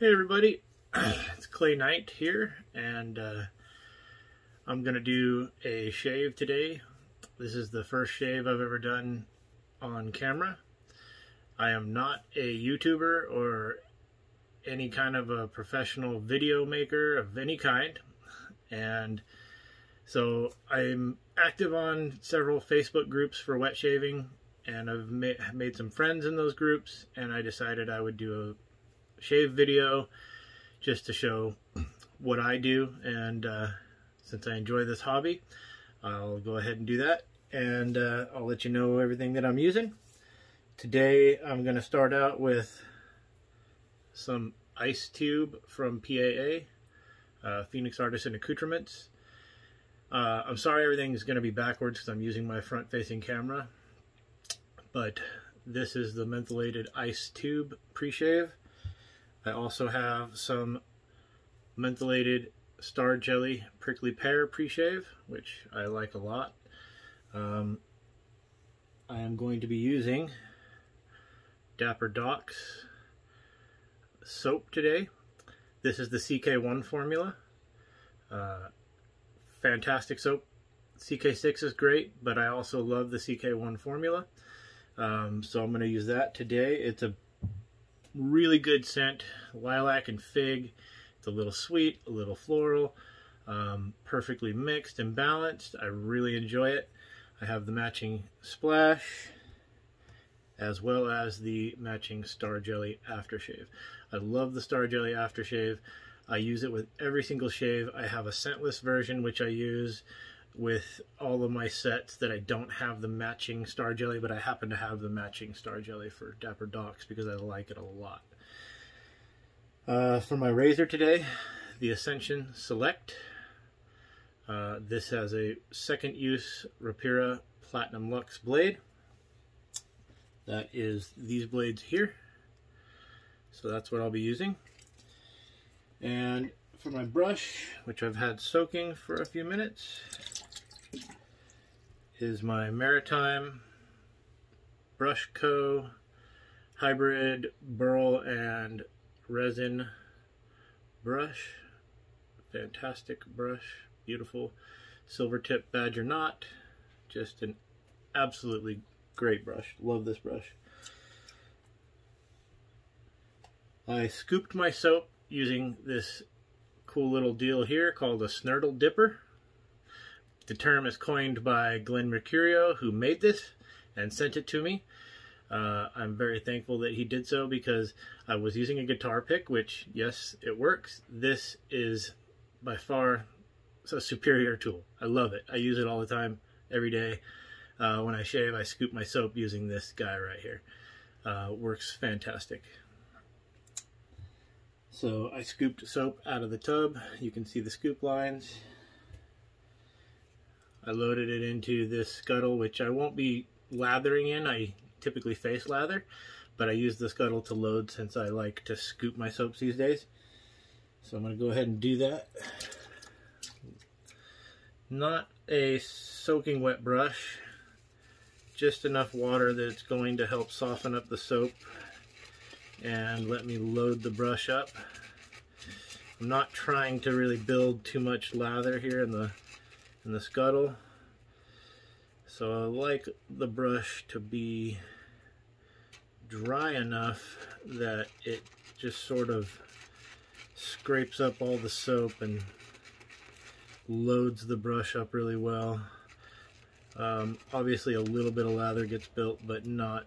Hey everybody, it's Clay Knight here, and uh, I'm going to do a shave today. This is the first shave I've ever done on camera. I am not a YouTuber or any kind of a professional video maker of any kind, and so I'm active on several Facebook groups for wet shaving, and I've ma made some friends in those groups, and I decided I would do a shave video just to show what I do and uh, since I enjoy this hobby I'll go ahead and do that and uh, I'll let you know everything that I'm using. Today I'm going to start out with some ice tube from PAA, uh, Phoenix Artisan Accoutrements. Uh, I'm sorry everything's going to be backwards because I'm using my front facing camera but this is the mentholated ice tube pre-shave I also have some mentholated star jelly prickly pear pre-shave, which I like a lot. Um, I am going to be using Dapper Doc's soap today. This is the CK1 formula. Uh, fantastic soap. CK6 is great, but I also love the CK1 formula. Um, so I'm going to use that today. It's a really good scent, lilac and fig. It's a little sweet, a little floral, um, perfectly mixed and balanced. I really enjoy it. I have the matching splash as well as the matching Star Jelly aftershave. I love the Star Jelly aftershave. I use it with every single shave. I have a scentless version which I use with all of my sets that I don't have the matching Star Jelly, but I happen to have the matching Star Jelly for Dapper Docs because I like it a lot. Uh, for my razor today, the Ascension Select. Uh, this has a second use Rapira Platinum Lux blade. That is these blades here. So that's what I'll be using. And for my brush, which I've had soaking for a few minutes, is my Maritime Brush Co. hybrid burl and resin brush. Fantastic brush, beautiful silver tip badger knot. Just an absolutely great brush. Love this brush. I scooped my soap using this cool little deal here called a snurtle dipper. The term is coined by Glenn Mercurio, who made this and sent it to me. Uh, I'm very thankful that he did so because I was using a guitar pick, which, yes, it works. This is by far a superior tool. I love it. I use it all the time, every day. Uh, when I shave, I scoop my soap using this guy right here. Uh, works fantastic. So I scooped soap out of the tub. You can see the scoop lines. I loaded it into this scuttle, which I won't be lathering in. I typically face lather, but I use the scuttle to load since I like to scoop my soaps these days. So I'm going to go ahead and do that. Not a soaking wet brush, just enough water that it's going to help soften up the soap and let me load the brush up. I'm not trying to really build too much lather here in the the scuttle. So I like the brush to be dry enough that it just sort of scrapes up all the soap and loads the brush up really well. Um, obviously a little bit of lather gets built, but not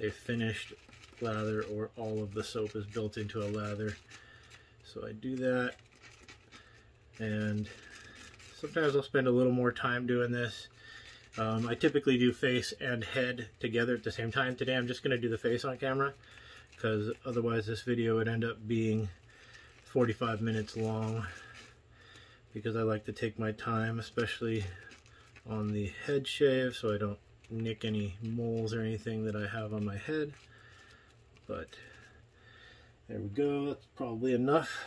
a finished lather or all of the soap is built into a lather. So I do that and Sometimes I'll spend a little more time doing this. Um, I typically do face and head together at the same time. Today I'm just going to do the face on camera because otherwise this video would end up being 45 minutes long because I like to take my time, especially on the head shave so I don't nick any moles or anything that I have on my head. But there we go, that's probably enough.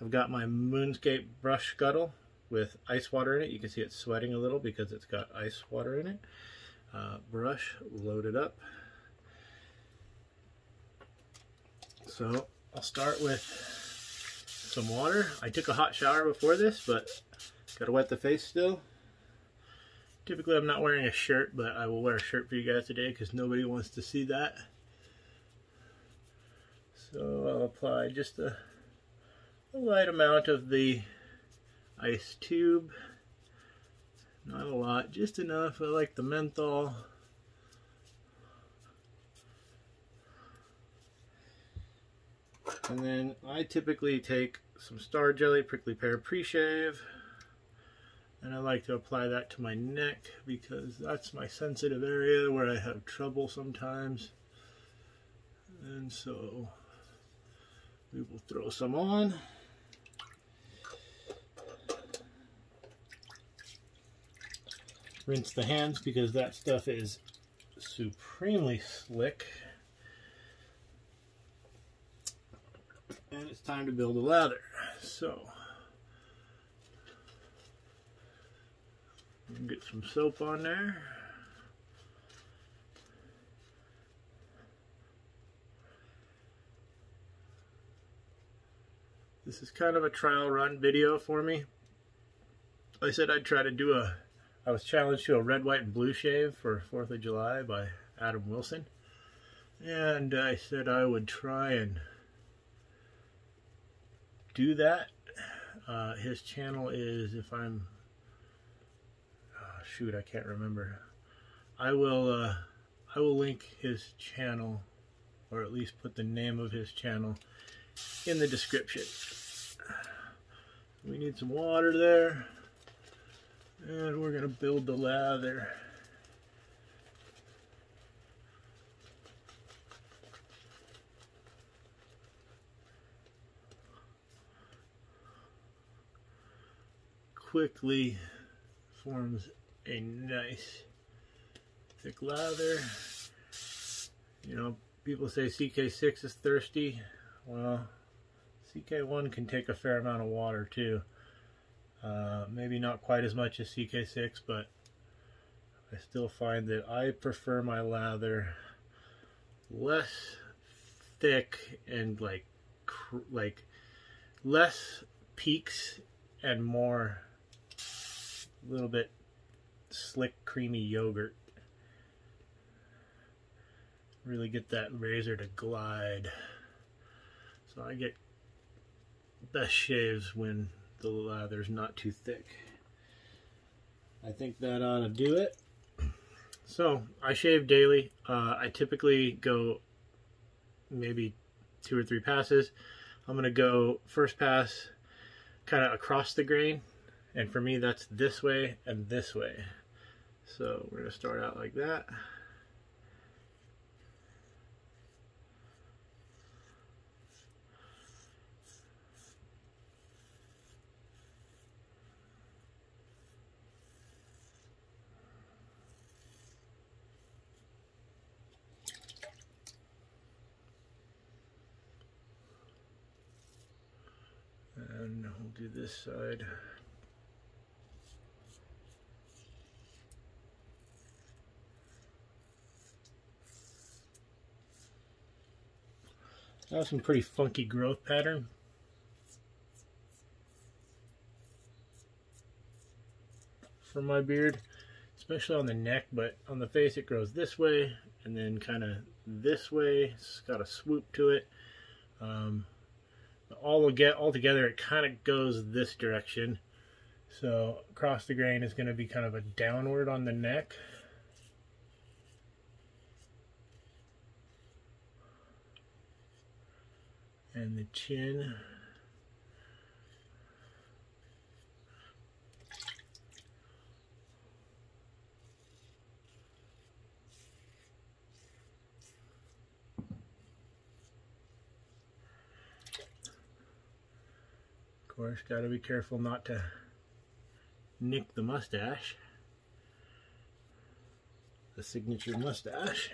I've got my Moonscape brush scuttle with ice water in it. You can see it's sweating a little because it's got ice water in it. Uh, brush loaded up. So I'll start with some water. I took a hot shower before this, but gotta wet the face still. Typically I'm not wearing a shirt, but I will wear a shirt for you guys today because nobody wants to see that. So I'll apply just a, a light amount of the ice tube. Not a lot, just enough. I like the menthol. And then I typically take some Star Jelly Prickly Pear Pre-Shave. And I like to apply that to my neck because that's my sensitive area where I have trouble sometimes. And so we will throw some on. Rinse the hands because that stuff is supremely slick. And it's time to build a lather. So, get some soap on there. This is kind of a trial run video for me. I said I'd try to do a, I was challenged to a red, white, and blue shave for 4th of July by Adam Wilson. And I said I would try and do that. Uh, his channel is, if I'm, oh, shoot, I can't remember. I will, uh, I will link his channel, or at least put the name of his channel in the description. We need some water there. And we're going to build the lather. Quickly forms a nice thick lather. You know, people say CK6 is thirsty. Well, CK1 can take a fair amount of water too. Uh, maybe not quite as much as CK6, but I still find that I prefer my lather less thick and like like less peaks and more a little bit slick creamy yogurt. Really get that razor to glide. So I get best shaves when the lather's not too thick. I think that ought to do it. So I shave daily. Uh, I typically go maybe two or three passes. I'm going to go first pass kind of across the grain. And for me, that's this way and this way. So we're going to start out like that. We'll do this side. That That's some pretty funky growth pattern. For my beard, especially on the neck, but on the face it grows this way and then kind of this way. It's got a swoop to it. Um, all get all together it kind of goes this direction. So across the grain is going to be kind of a downward on the neck. And the chin course, got to be careful not to nick the mustache. The signature mustache.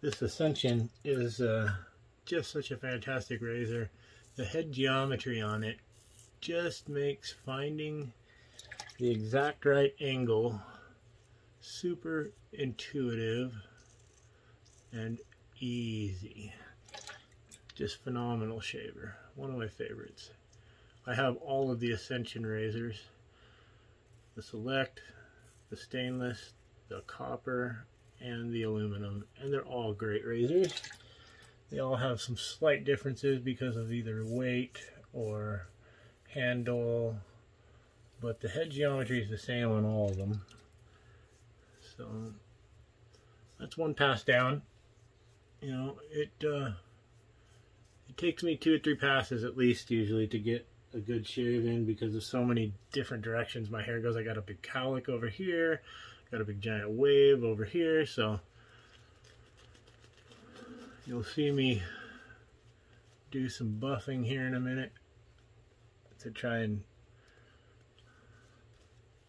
This Ascension is uh, just such a fantastic razor. The head geometry on it just makes finding the exact right angle super intuitive and easy. Just phenomenal shaver. One of my favorites. I have all of the Ascension razors. The Select, the stainless, the copper, and the aluminum. And they're all great razors. They all have some slight differences because of either weight or handle. But the head geometry is the same on all of them. So that's one pass down. You know, it uh, it takes me two or three passes at least usually to get a good shave in because of so many different directions my hair goes. I got a big cowlick over here, got a big giant wave over here, so you'll see me do some buffing here in a minute to try and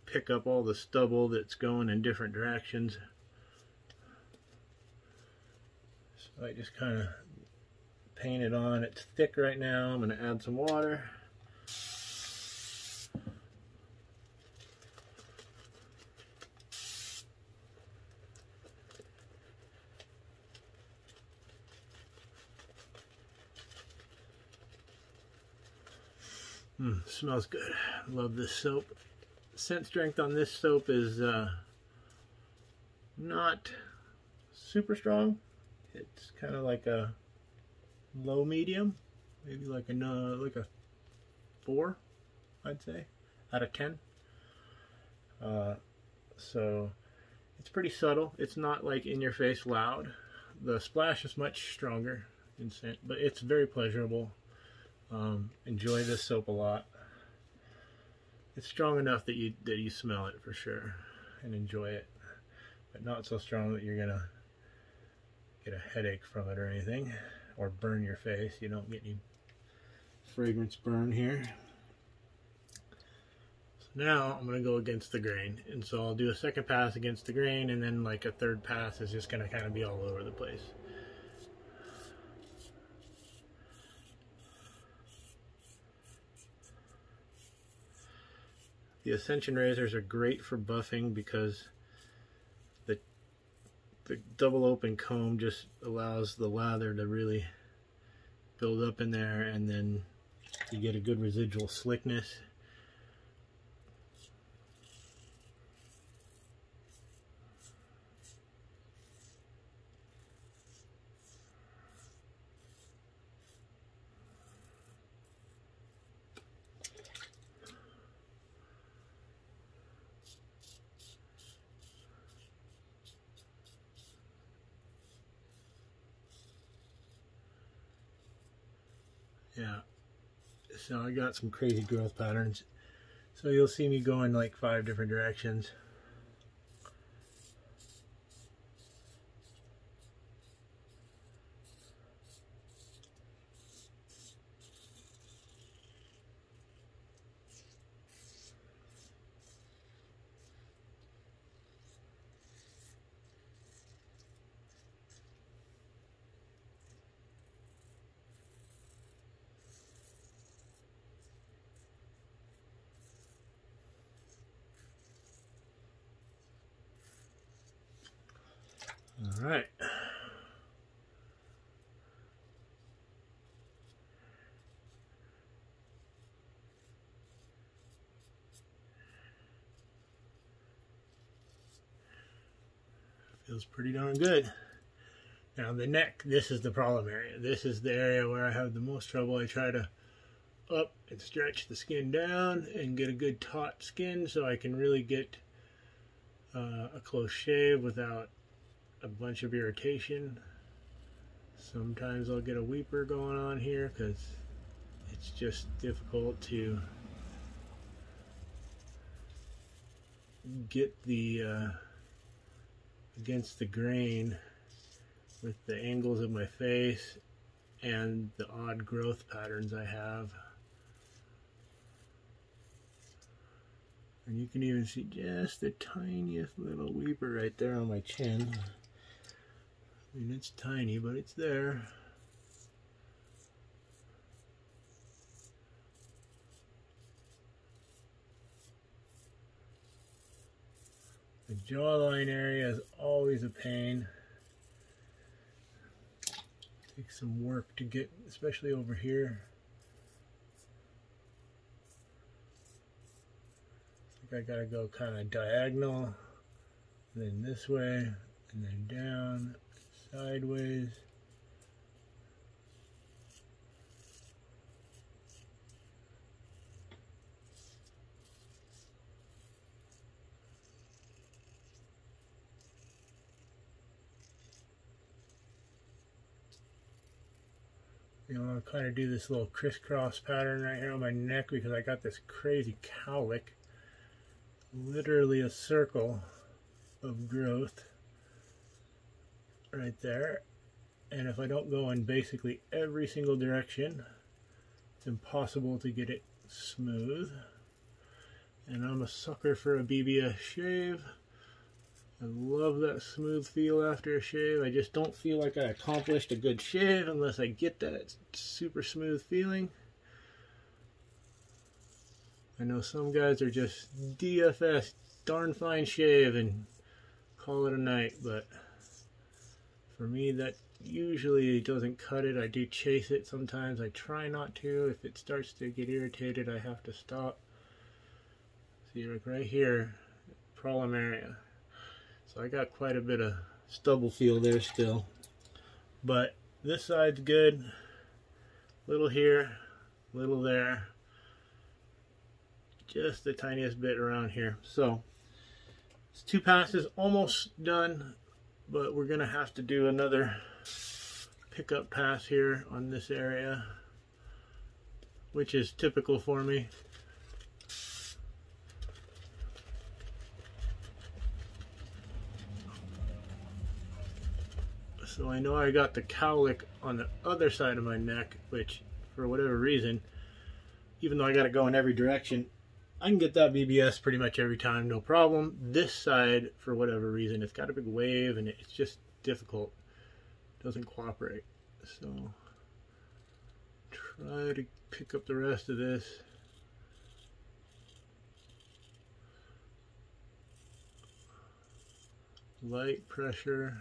pick up all the stubble that's going in different directions. So I just kind of paint it on. It's thick right now. I'm going to add some water. Smells good. Love this soap scent strength on this soap is uh, not super strong. It's kind of like a low medium, maybe like a uh, like a four, I'd say, out of ten. Uh, so it's pretty subtle. It's not like in your face loud. The splash is much stronger in scent, but it's very pleasurable. Um, enjoy this soap a lot it's strong enough that you that you smell it for sure and enjoy it but not so strong that you're gonna get a headache from it or anything or burn your face. You don't get any fragrance burn here. So now I'm gonna go against the grain. And so I'll do a second pass against the grain and then like a third pass is just gonna kind of be all over the place The Ascension razors are great for buffing because the the double open comb just allows the lather to really build up in there and then you get a good residual slickness Yeah. So I got some crazy growth patterns. So you'll see me going like five different directions. All right. Feels pretty darn good. Now the neck, this is the problem area. This is the area where I have the most trouble. I try to up and stretch the skin down and get a good taut skin so I can really get uh, a close shave without a bunch of irritation. Sometimes I'll get a weeper going on here because it's just difficult to get the uh, against the grain with the angles of my face and the odd growth patterns I have. And you can even see just the tiniest little weeper right there on my chin. I mean, it's tiny, but it's there. The jawline area is always a pain. Takes some work to get, especially over here. I, I gotta go kind of diagonal, then this way, and then down sideways. you know, I'll kind of do this little crisscross pattern right here on my neck because I got this crazy cowlick. Literally a circle of growth right there. And if I don't go in basically every single direction, it's impossible to get it smooth. And I'm a sucker for a BBS shave. I love that smooth feel after a shave. I just don't feel like I accomplished a good shave unless I get that super smooth feeling. I know some guys are just DFS, darn fine shave, and call it a night, but for me that usually doesn't cut it. I do chase it sometimes. I try not to. If it starts to get irritated, I have to stop. See, like right here, problem area. So I got quite a bit of stubble feel there still. But this side's good. Little here, little there. Just the tiniest bit around here. So it's two passes almost done, but we're gonna have to do another pickup pass here on this area, which is typical for me. So I know I got the cowlick on the other side of my neck, which for whatever reason, even though I got to go in every direction, I can get that BBS pretty much every time, no problem. This side, for whatever reason, it's got a big wave and it's just difficult. It doesn't cooperate. So try to pick up the rest of this. Light pressure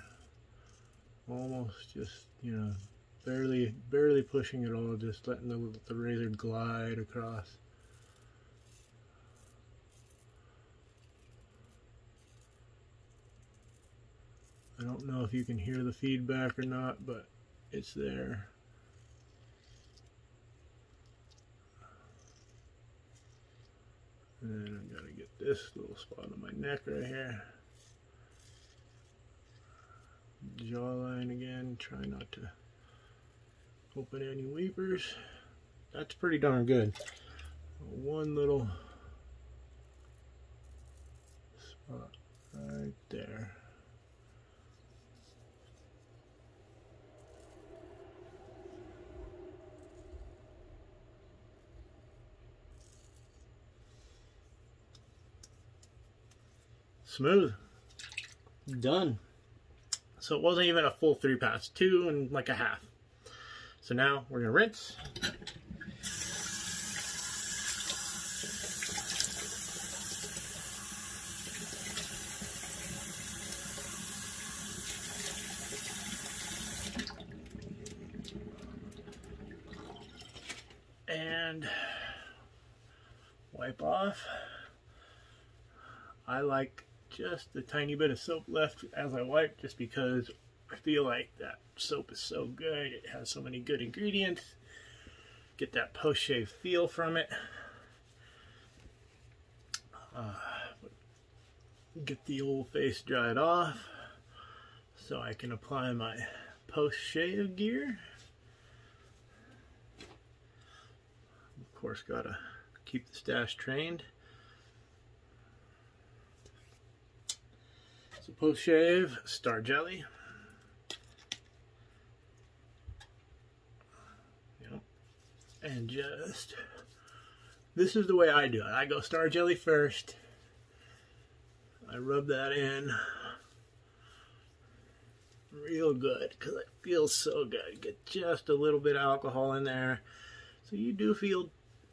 almost just, you know, barely, barely pushing it all, just letting the, the razor glide across. I don't know if you can hear the feedback or not, but it's there. And then I gotta get this little spot on my neck right here jawline again. Try not to open any weepers. That's pretty darn good. One little spot right there. Smooth. Done. So it wasn't even a full three pass, two and like a half. So now we're gonna rinse. And wipe off. I like just a tiny bit of soap left as I wipe just because I feel like that soap is so good. It has so many good ingredients. Get that post-shave feel from it. Uh, get the old face dried off so I can apply my post-shave gear. Of course, gotta keep the stash trained. So post shave, star jelly. Yep. And just, this is the way I do it. I go star jelly first. I rub that in real good because it feels so good. Get just a little bit of alcohol in there. So you do feel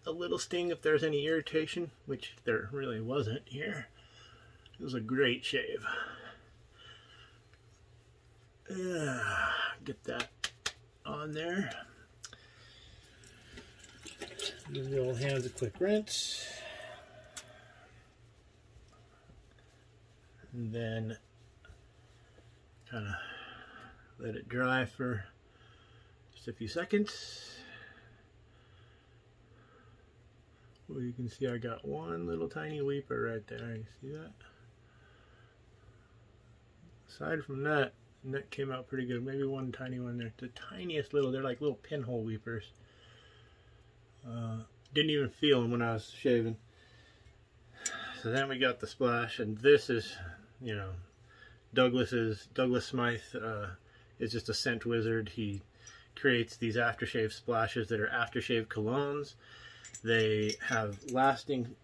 a little sting if there's any irritation, which there really wasn't here. It was a great shave. Yeah, get that on there. Give the old hands a quick rinse. And then kind of let it dry for just a few seconds. Well, you can see I got one little tiny weeper right there. You see that? Aside from that, that came out pretty good. Maybe one tiny one there. The tiniest little, they're like little pinhole weepers. Uh, didn't even feel them when I was shaving. So then we got the splash, and this is, you know, Douglas's, Douglas Smythe uh, is just a scent wizard. He creates these aftershave splashes that are aftershave colognes. They have lasting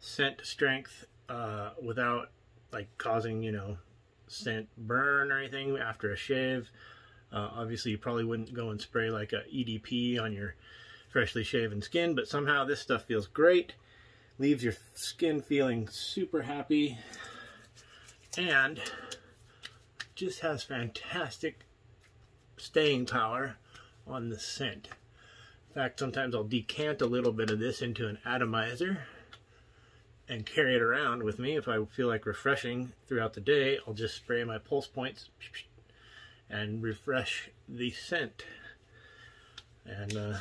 scent strength uh, without like causing, you know, scent burn or anything after a shave. Uh, obviously, you probably wouldn't go and spray like a EDP on your freshly shaven skin, but somehow this stuff feels great. Leaves your skin feeling super happy and just has fantastic staying power on the scent. In fact, sometimes I'll decant a little bit of this into an atomizer and carry it around with me. If I feel like refreshing throughout the day, I'll just spray my pulse points and refresh the scent. And uh,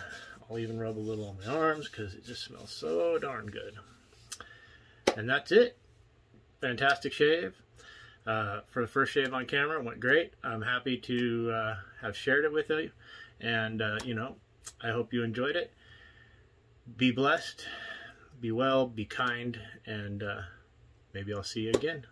I'll even rub a little on my arms because it just smells so darn good. And that's it. Fantastic shave. Uh, for the first shave on camera, went great. I'm happy to uh, have shared it with you. And, uh, you know, I hope you enjoyed it. Be blessed, be well, be kind, and uh, maybe I'll see you again.